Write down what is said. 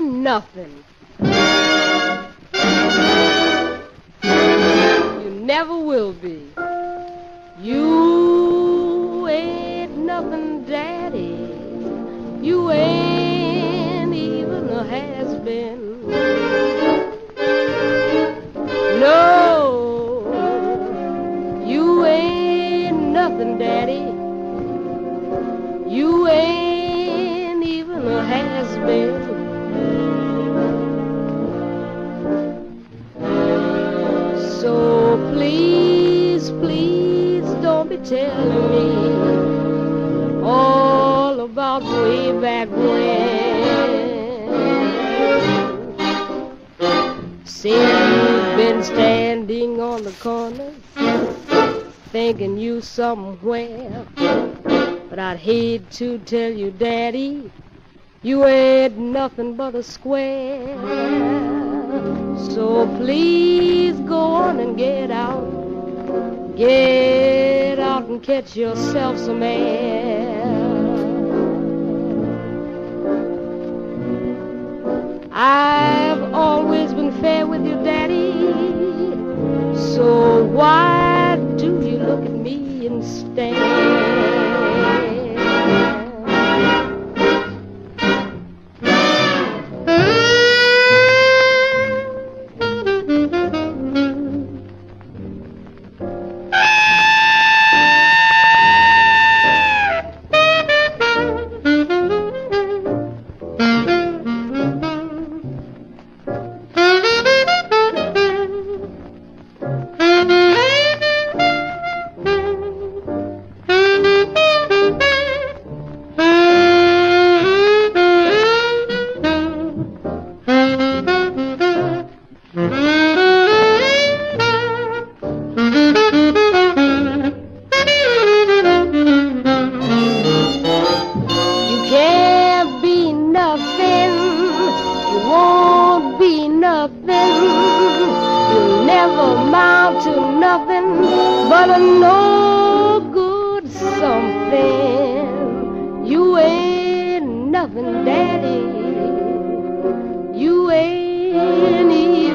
nothing. You never will be. You ain't nothing, Daddy. You ain't even a has been. No, you ain't nothing, Daddy. Be telling me all about way back when. Say you've been standing on the corner thinking you somewhere. But I'd hate to tell you, Daddy, you ain't nothing but a square. So please go on and get out. Get and catch yourself some air. I've something. You ain't nothing, Daddy rainy